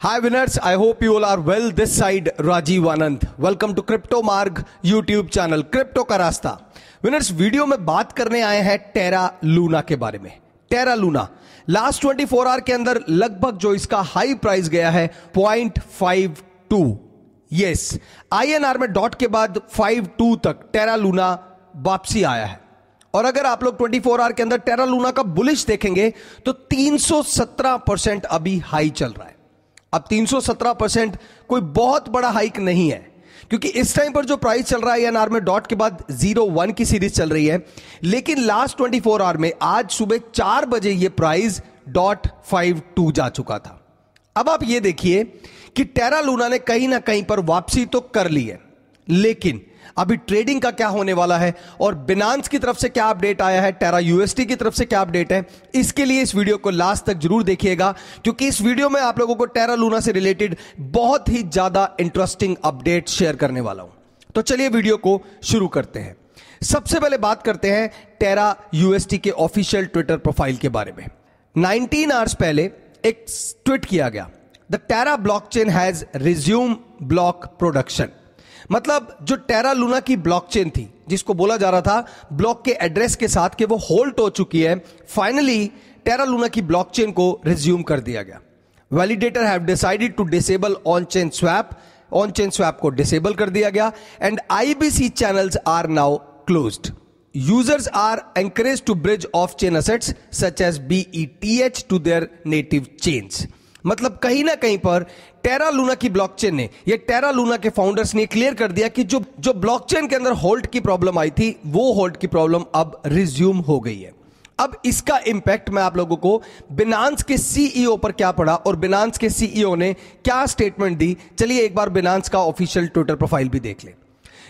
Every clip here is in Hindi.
Hi winners, I hope you all are well. This side Rajiv Anand. Welcome to Crypto Marg YouTube channel, Crypto का रास्ता. Winners, वीडियो में बात करने आए हैं टेरा लूना के बारे में. टेरा लूना लास्ट 24 आवर के अंदर लगभग जो इसका हाई प्राइस गया है 0.52 यस आईएनआर में डॉट के बाद 52 तक टेरा लूना वापसी आया है और अगर आप लोग 24 आवर के अंदर टेरा लूना का बुलिश देखेंगे तो 317 परसेंट अभी हाई चल रहा है अब 317 परसेंट कोई बहुत बड़ा हाइक नहीं है, क्योंकि इस टाइम पर जो प्राइस चल रहा है एनआर में डॉट के बाद ज़ीरो वन की सीरीज़ चल रही है। लेकिन लास्ट 24 आवर में आज सुबह चार बजे ये प्राइस डॉट फाइव टू जा चुका था। अब आप ये देखिए कि टेरा लूना ने कहीं ना कहीं पर वापसी तो कर ली है, लेकिन अभी ट्रेडिंग का क्या होने वाला है और बिनांस की तरफ़ से क्या अपडेट आया है? टेरा यूएसटी की तरफ़ से क्या अपडेट है? इसके लिए इस वीडियो को लास्ट तक ज़रूर देखिएगा, क्योंकि इस वीडियो में आप लोगों को टेरा लूना से रिलेटेड बहुत ही ज़्यादा इंटरेस्टिंग अपडेट शेयर करने वाला हूँ। तो चलिए वीडियो को शुरू करते हैं। सबसे पहले बात करते हैं टेरा यूएसटी के ऑफिशियल ट्विटर प्रोफ़ाइल के बारे में। 19 आवर्स पहले एक ट्वीट किया गया। The Terra blockchain has resume block production मतलब जो टेरा लूना की ब्लॉकचेन थी, जिसको बोला जा रहा था ब्लॉक के एड्रेस के साथ कि वो होल्ड हो चुकी है फाइनली टेरा लूना की ब्लॉकचेन को रिज्यूम कर दिया गया। Validator have decided to disable on chain swap on chain swap को डिसेबल कर दिया गया and IBC channels are now closed users are encourage to bridge off chain assets such as BETH to their native chains मतलब कहीं ना कहीं पर टेरा लूना की ब्लॉकचेन ने, ये टेरा लूना के फाउंडर्स ने क्लियर कर दिया कि जो जो ब्लॉकचेन के अंदर होल्ड की प्रॉब्लम आई थी, वो होल्ड की प्रॉब्लम अब रिज्यूम हो गई है। अब इसका इंपैक्ट मैं आप लोगों को बिनांस के सीईओ पर क्या पड़ा और बिनांस के सीईओ ने क्या स्टेटमेंट दी? चलिए एक बार बिनांस का ऑफिशियल ट्विटर प्रोफ़ाइल भी देख ले।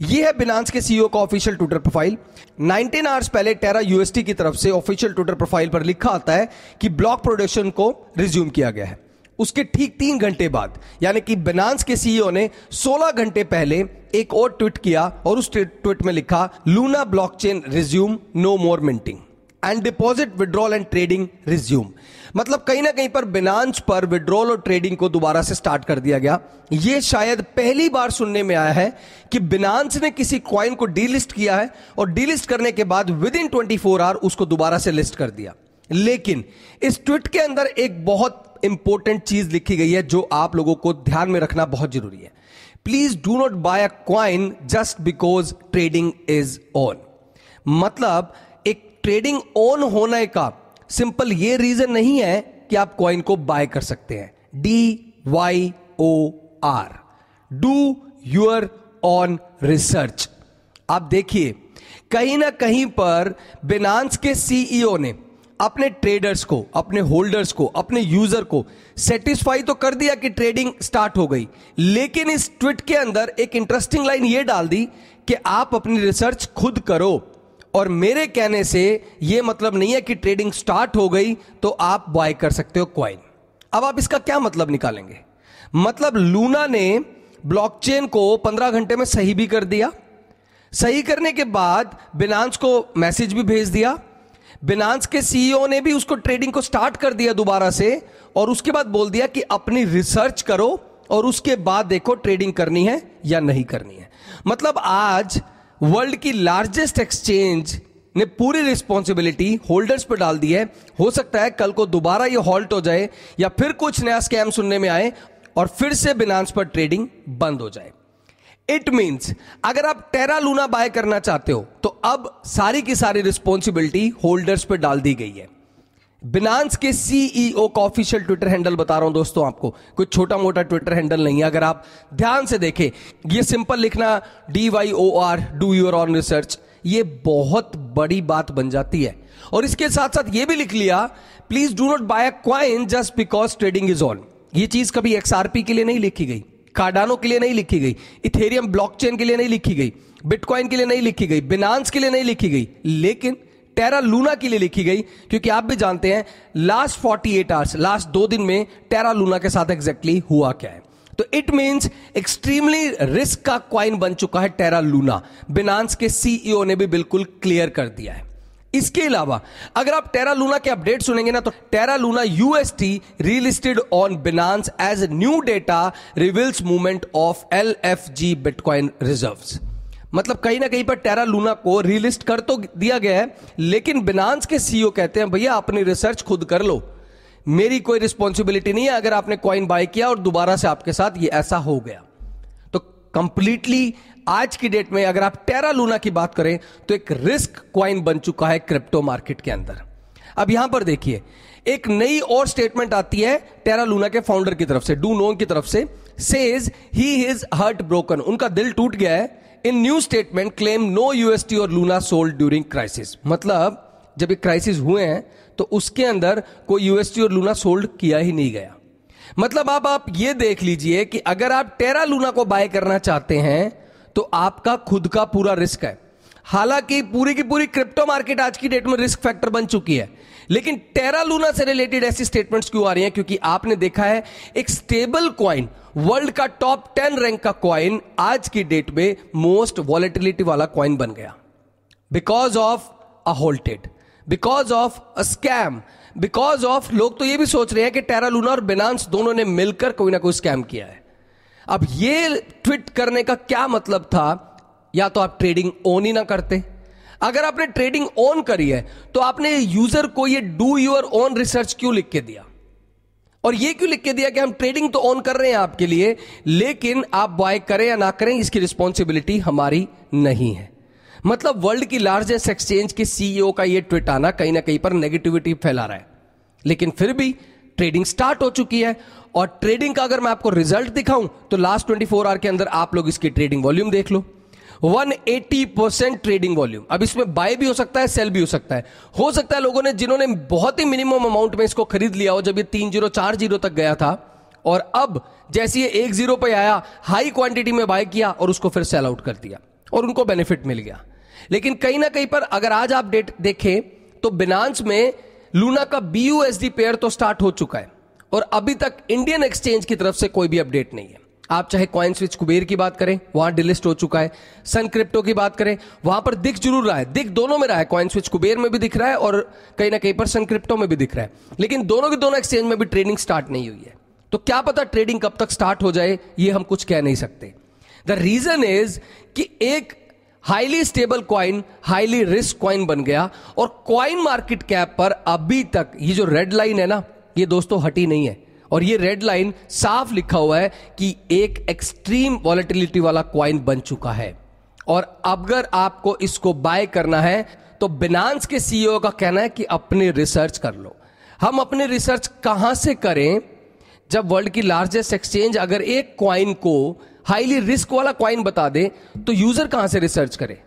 ये है बिनांस के सीईओ का ऑफिशियल ट्विटर प्रोफ़ाइल 19 आवर्स पहले टेरा यूएसटी की तरफ़ से ऑफिशियल ट्विटर प्रोफ़ाइल पर लिखा आता है कि ब्लॉक प्रोडक्शन को रिज्यूम किया गया है। उसके ठीक तीन घंटे बाद, यानी कि बिनांस के सीईओ ने 16 घंटे पहले एक और ट्वीट किया और उस ट्वीट में लिखा Luna blockchain resume no more minting and deposit withdrawal and trading resume मतलब कहीं ना कहीं पर बिनांस पर विड्रॉल और ट्रेडिंग को दोबारा से स्टार्ट कर दिया गया। यह शायद पहली बार सुनने में आया है कि बिनांस ने किसी क्वाइन को डीलिस्ट किया है और डीलिस्ट करने के बाद within twenty four hour उसको दोबारा से लिस्ट कर दिया। लेकिन इस ट्वीट के अंदर एक बहुत इंपॉर्टेंट चीज़ लिखी गई है, जो आप लोगों को ध्यान में रखना बहुत ज़रूरी है। Please do not buy a coin just because trading is on मतलब एक ट्रेडिंग ऑन होने का सिंपल ये रीजन नहीं है कि आप क्वाइन को बाय कर सकते हैं। D Y O R do your own research आप देखिए, कहीं ना कहीं पर बिनांस के सीईओ ने अपने ट्रेडर्स को, अपने होल्डर्स को, अपने यूज़र को सेटिस्फाई तो कर दिया कि ट्रेडिंग स्टार्ट हो गई। लेकिन इस ट्वीट के अंदर एक इंटरेस्टिंग लाइन यह डाल दी कि आप अपनी रिसर्च खुद करो। और मेरे कहने से यह मतलब नहीं है कि ट्रेडिंग स्टार्ट हो गई तो आप बाय कर सकते हो क्वाइन अब आप इसका क्या मतलब निकालेंगे? मतलब लूना ने ब्लॉकचेन को 15 घंटे में सही भी कर दिया। सही करने के बाद बिनांस को मैसेज भी भेज दिया। बिनांस के सीईओ ने भी उसको ट्रेडिंग को स्टार्ट कर दिया दोबारा से और उसके बाद बोल दिया कि अपनी रिसर्च करो और उसके बाद देखो ट्रेडिंग करनी है या नहीं करनी है। मतलब आज वर्ल्ड की लार्जेस्ट एक्सचेंज ने पूरी रिस्पॉन्सिबिलिटी होल्डर्स पर डाल दी है। हो सकता है कल को दोबारा ये हॉल्ट हो जाए या फिर कुछ नया स्कैम सुनने में आए और फिर से बिनांस पर ट्रेडिंग बंद हो जाए। इट मींस अगर आप टेरा लूना बाय करना चाहते हो तो अब सारी की सारी रिस्पॉन्सिबिलिटी होल्डर्स पर डाल दी गई है। बिनांस के सीईओ का ऑफिशियल ट्विटर हैंडल बता रहा हूँ दोस्तों आपको। कोई छोटा मोटा ट्विटर हैंडल नहीं है। अगर आप ध्यान से देखें, ये सिंपल लिखना D Y O R do your own research ये बहुत बड़ी बात बन जाती है। और इसके साथ साथ ये भी लिख लिया please do not buy a coin just because trading is on ये चीज़ कभी एक्सआरपी के लिए नहीं लिखी गई। कार्डानो के लिए नहीं लिखी गई, इथेरियम ब्लॉकचेन के लिए नहीं लिखी गई, बिटकॉइन के लिए नहीं लिखी गई बिनांस के लिए नहीं लिखी गई, लेकिन टेरा लूना के लिए लिखी गई, क्योंकि आप भी जानते हैं लास्ट 48 आवर्स लास्ट दो दिन में टेरा लूना के साथ एग्जैक्टली exactly हुआ क्या है? तो इट मींस एक्सट्रीमली रिस्क का क्वाइन बन चुका है टेरा लूना बिनांस के सीईओ ने भी बिल्कुल क्लियर कर दिया है। इसके अलावा, अगर आप टेरा लूना के अपडेट सुनेंगे ना तो Terra Luna UST relisted on Binance as new data reveals movement of L F G bitcoin reserve मतलब कहीं ना कहीं पर टेरा लूना को रीलिस्ट कर तो दिया गया है, लेकिन बिनांस के सीईओ कहते हैं, भैया, अपनी रिसर्च खुद कर लो। मेरी कोई रिस्पॉन्सिबिलिटी नहीं है अगर आपने कॉइन बाय किया और दोबारा से आपके साथ ये ऐसा हो गया। तो कंप्लीटली आज की डेट में अगर आप टेरा लूना की बात करें तो एक रिस्क क्वाइन बन चुका है क्रिप्टो मार्केट के अंदर। अब यहाँ पर देखिए, एक नई और स्टेटमेंट आती है टेरा लूना के फाउंडर की तरफ़ से डू नो की तरफ़ से। Says he is heart broken उनका दिल टूट गया है। In new statement claim no UST और लूना सोल्ड ड्यूरिंग क्राइसिस मतलब जब ये क्राइसिस हुए हैं तो उसके अंदर कोई यूएसटी और लूना सोल्ड किया ही नहीं गया। मतलब अब आप ये देख लीजिए कि अगर आप टेरा लूना को बाय करना चाहते हैं तो आपका खुद का पूरा रिस्क है। हालाँकि पूरी की पूरी क्रिप्टो मार्केट आज की डेट में रिस्क फैक्टर बन चुकी है। लेकिन टेरा लूना से रिलेटेड ऐसी स्टेटमेंट्स क्यों आ रही हैं? क्योंकि आपने देखा है, एक स्टेबल क्वाइन वर्ल्ड का टॉप टेन रैंक का क्वाइन आज की डेट में मोस्ट वॉलेटिलिटी वाला क्वाइन बन गया। Because of a halted because of a scam because of लोग तो ये भी सोच रहे हैं कि टेरा लूना और बिनांस दोनों ने मिलकर कोई ना कोई स्कैम किया है। अब ये ट्वीट करने का क्या मतलब था? या तो आप ट्रेडिंग ऑन ही ना करते। अगर आपने ट्रेडिंग ऑन करी है तो आपने यूज़र को ये डू यूर ओन रिसर्च क्यों लिख के दिया? और ये क्यों लिख के दिया कि हम ट्रेडिंग तो ऑन कर रहे हैं आपके लिए, लेकिन आप बाय करें या ना करें, इसकी रिस्पॉन्सिबिलिटी हमारी नहीं है। मतलब वर्ल्ड की लार्जेस्ट एक्सचेंज के सीईओ का ये ट्वीट आना कहीं ना कहीं पर नेगेटिविटी फैला रहा है। लेकिन फिर भी ट्रेडिंग स्टार्ट हो चुकी है। और ट्रेडिंग का अगर मैं आपको रिज़ल्ट दिखाऊँ तो लास्ट 24 आवर के अंदर आप लोग इसकी ट्रेडिंग वॉल्यूम देख लो। 180 परसेंट ट्रेडिंग वॉल्यूम अब इसमें बाय भी हो सकता है सेल भी हो सकता है। हो सकता है लोगों ने, जिन्होंने बहुत ही मिनिमम अमाउंट में इसको खरीद लिया हो, जब ये तीन ज़ीरो चार ज़ीरो तक गया था। और अब जैसे ये एक ज़ीरो पे आया हाई क्वांटिटी में बाय किया और उसको फिर सेल आउट कर दिया। और उनको बेनिफिट मिल गया। लेकिन कहीं ना कहीं पर अगर आज आप डेट देखें तो बिनांस में लूना का बीयूएसडी पेयर तो स्टार्ट हो चुका है और अभी तक इंडियन एक्सचेंज की तरफ़ से कोई भी अपडेट नहीं है। आप चाहे कॉइन स्विच कुबेर की बात करें, वहाँ डिलिस्ट हो चुका है। सन क्रिप्टो की बात करें, वहाँ पर दिख ज़रूर रहा है। दिख दोनों में रहा है। कॉइन स्विच कुबेर में भी दिख रहा है और कहीं ना कहीं पर सन क्रिप्टो में भी दिख रहा है। लेकिन दोनों के दोनों एक्सचेंज में भी ट्रेडिंग स्टार्ट नहीं हुई है। तो क्या पता ट्रेडिंग कब तक स्टार्ट हो जाए, ये हम कुछ कह नहीं सकते। द रीजन इज़ कि एक highly stable coin highly risk coin बन गया और क्वाइन मार्केट कैप पर अभी तक ये जो रेड लाइन है ना, ये दोस्तों हटी नहीं है। और ये रेड लाइन साफ़ लिखा हुआ है कि एक एक्सट्रीम वॉलेटिलिटी वाला क्वाइन बन चुका है। और अगर आपको इसको बाय करना है तो बिनांस के सीईओ का कहना है कि अपनी रिसर्च कर लो। हम अपने रिसर्च कहाँ से करें? जब वर्ल्ड की लार्जेस्ट एक्सचेंज अगर एक क्वाइन को हाईली रिस्क वाला क्वाइन बता दे तो यूज़र कहाँ से रिसर्च करे?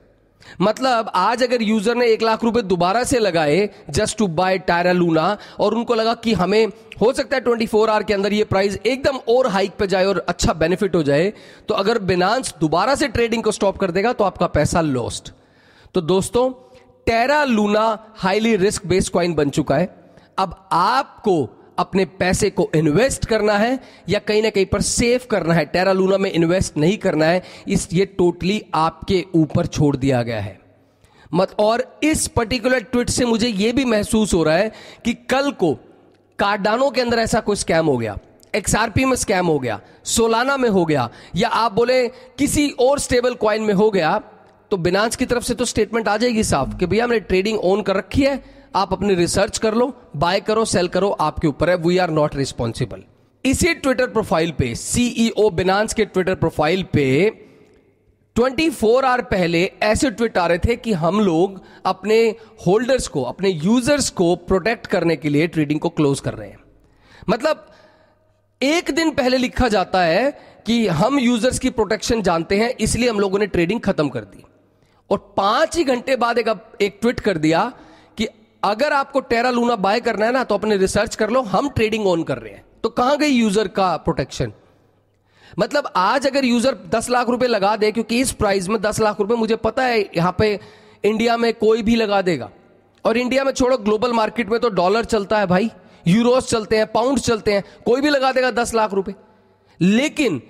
मतलब आज अगर यूज़र ने एक लाख रुपए दोबारा से लगाए just to buy Terra Luna और उनको लगा कि हमें, हो सकता है ट्वेंटी फोर आवर के अंदर ये प्राइस एकदम और हाइक पे जाए और अच्छा बेनिफिट हो जाए तो अगर बिनांस दोबारा से ट्रेडिंग को स्टॉप कर देगा तो आपका पैसा लॉस्ट तो दोस्तों Terra Luna highly risk based coin बन चुका है। अब आपको अपने पैसे को इन्वेस्ट करना है या कहीं ना कहीं पर सेव करना है। टेरा लूना में इन्वेस्ट नहीं करना है। इस, ये टोटली आपके ऊपर छोड़ दिया गया है। मत, और इस पर्टिकुलर ट्वीट से मुझे यह भी महसूस हो रहा है कि कल को कार्डानो के अंदर ऐसा कोई स्कैम हो गया। एक्सआरपी में स्कैम हो गया। सोलाना में हो गया। या आप बोले किसी और स्टेबल क्वाइन में हो गया तो बिनांस की तरफ़ से तो स्टेटमेंट आ जाएगी साफ़ कि भैया हमने ट्रेडिंग ऑन कर रखी है। आप अपनी रिसर्च कर लो बाय करो सेल करो, आपके ऊपर है। वी आर नॉट रिस्पॉन्सिबल इसी ट्विटर प्रोफ़ाइल पे सीईओ बिनांस के ट्विटर प्रोफ़ाइल पे 24 आवर पहले ऐसे ट्वीट आ रहे थे कि हम लोग अपने होल्डर्स को, अपने यूज़र्स को प्रोटेक्ट करने के लिए ट्रेडिंग को क्लोज कर रहे हैं। मतलब एक दिन पहले लिखा जाता है कि हम यूज़र्स की प्रोटेक्शन जानते हैं, इसलिए हम लोगों ने ट्रेडिंग खत्म कर दी। और पाँच ही घंटे बाद एक ट्वीट कर दिया अगर आपको टेरा लूना बाय करना है ना तो अपने रिसर्च कर लो, हम ट्रेडिंग ऑन कर रहे हैं। तो कहाँ गई यूज़र का प्रोटेक्शन मतलब आज अगर यूज़र दस लाख रुपए लगा दे, क्योंकि इस प्राइस में दस लाख रुपए, मुझे पता है, यहाँ पे इंडिया में कोई भी लगा देगा। और इंडिया में छोड़ो ग्लोबल मार्केट में तो डॉलर चलता है भाई यूरोस चलते हैं पाउंड चलते हैं, कोई भी लगा देगा दस लाख रुपए। लेकिन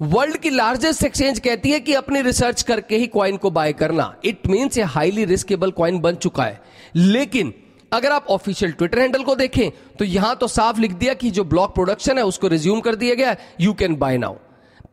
वर्ल्ड की लार्जेस्ट एक्सचेंज कहती है कि अपनी रिसर्च करके ही क्वाइन को बाय करना। इट मीन्स ये हाईली रिस्केबल क्वाइन बन चुका है। लेकिन अगर आप ऑफिशियल ट्विटर हैंडल को देखें तो यहाँ तो साफ़ लिख दिया कि जो ब्लॉक प्रोडक्शन है, उसको रिज्यूम कर दिया गया you can buy now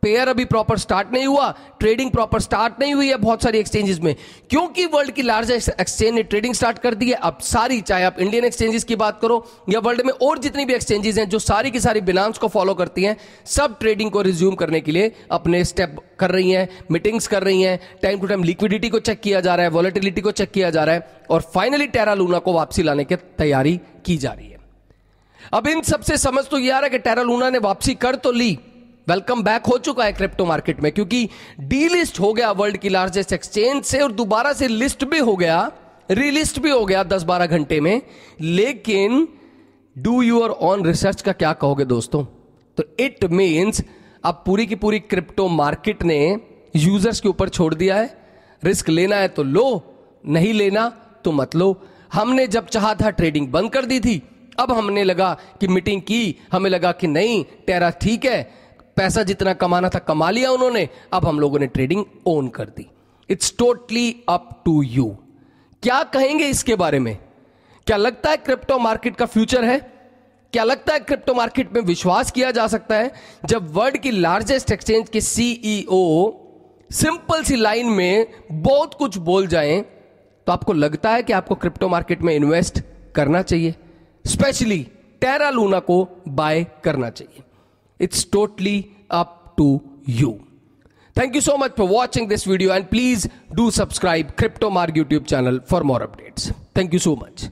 pair अभी प्रॉपर स्टार्ट नहीं हुआ ट्रेडिंग प्रॉपर स्टार्ट नहीं हुई है बहुत सारी एक्सचेंजेस में। क्योंकि वर्ल्ड की लार्जेस्ट एक्सचेंज ने ट्रेडिंग स्टार्ट कर दी है, अब सारी, चाहे आप इंडियन एक्सचेंजेस की बात करो या वर्ल्ड में और जितनी भी एक्सचेंजेस हैं जो सारी की सारी बिनांस को फॉलो करती हैं, सब ट्रेडिंग को रिज्यूम करने के लिए अपने स्टेप कर रही हैं मीटिंग्स कर रही हैं टाइम टू टाइम लिक्विडिटी को चेक किया जा रहा है वॉलिटिलिटी को चेक किया जा रहा है और फाइनली टेरा लूना को वापसी लाने की तैयारी की जा रही है। अब इन सबसे समझ तो यह आ रहा है कि टेरा लूना ने वापसी कर तो ली वेलकम बैक हो चुका है क्रिप्टो मार्केट में, क्योंकि डीलिस्ट हो गया वर्ल्ड की लार्जेस्ट एक्सचेंज से और दोबारा से लिस्ट भी हो गया रिलिस्ट भी हो गया 10-12 घंटे में। लेकिन डू यूर ऑन रिसर्च का क्या कहोगे दोस्तों? तो इट मीन्स अब पूरी की पूरी क्रिप्टो मार्केट ने यूज़र्स के ऊपर छोड़ दिया है। रिस्क लेना है तो लो, नहीं लेना तो मत लो। हमने जब चाहा था ट्रेडिंग बंद कर दी थी, अब हमने लगा कि मीटिंग की, हमें लगा कि नहीं टेरा ठीक है पैसा जितना कमाना था कमा लिया उन्होंने, अब हम लोगों ने ट्रेडिंग ओन कर दी। It's totally up to you क्या कहेंगे इसके बारे में? क्या लगता है क्रिप्टो मार्केट का फ्यूचर है? क्या लगता है क्रिप्टो मार्केट में विश्वास किया जा सकता है? जब वर्ल्ड की लार्जेस्ट एक्सचेंज के सीईओ सिंपल सी लाइन में बहुत कुछ बोल जाएँ तो आपको लगता है कि आपको क्रिप्टो मार्केट में इन्वेस्ट करना चाहिए। स्पेशली टेरा लूना को बाय करना चाहिए। It's totally up to you. Thank you so much for watching this video and please do subscribe CryptoMark YouTube channel for more updates. Thank you so much.